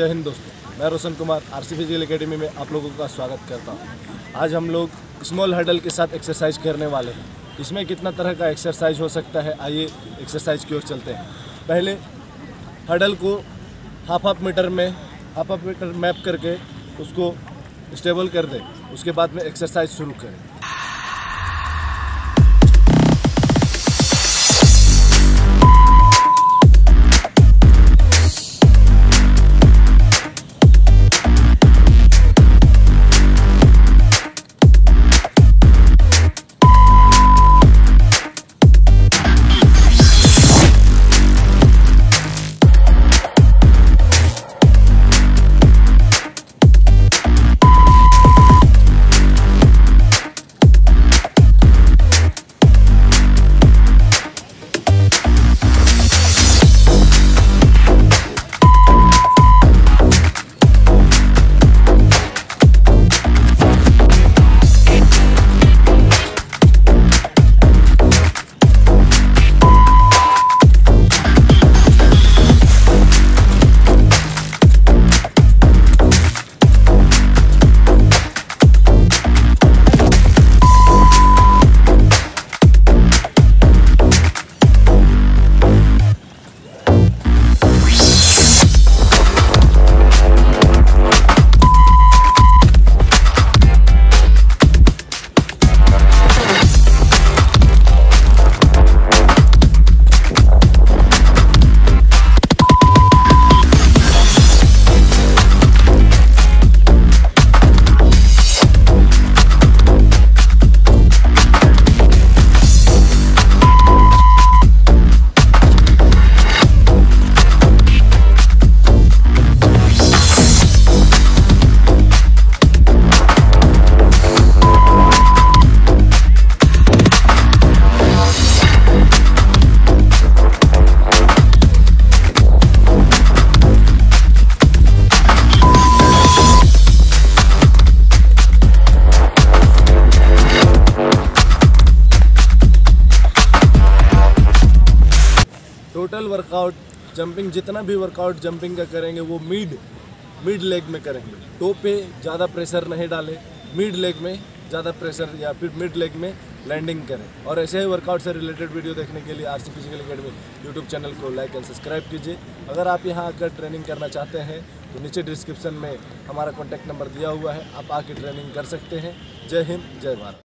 जय हिंद दोस्तों, मैं Roshan Kumar R C physical academy में आप लोगों का स्वागत करता हूँ। आज हम लोग स्मॉल हडल के साथ एक्सरसाइज करने वाले हैं। इसमें कितना तरह का एक्सरसाइज हो सकता है, आइए एक्सरसाइज की ओर चलते हैं। पहले हडल को हाफ़ हाफ़ मीटर में हाफ़ हाफ़ मीटर मैप करके उसको स्टेबल कर दें। उसके बाद में एक्सरसाइज शुरू करें। टोटल वर्कआउट जंपिंग, जितना भी वर्कआउट जंपिंग का करेंगे, वो मिड मिड लेग में करेंगे। टो पे ज़्यादा प्रेशर नहीं डालें मिड लेग में ज़्यादा प्रेशर या फिर मिड लेग में लैंडिंग करें। और ऐसे ही वर्कआउट से रिलेटेड वीडियो देखने के लिए R C physical academy YouTube channel को लाइक एंड सब्सक्राइब कीजिए। अगर आप यहाँ आकर ट्रेनिंग करना चाहते हैं तो नीचे डिस्क्रिप्शन में हमारा कॉन्टैक्ट नंबर दिया हुआ है, आप आके ट्रेनिंग कर सकते हैं। जय हिंद, जय भारत।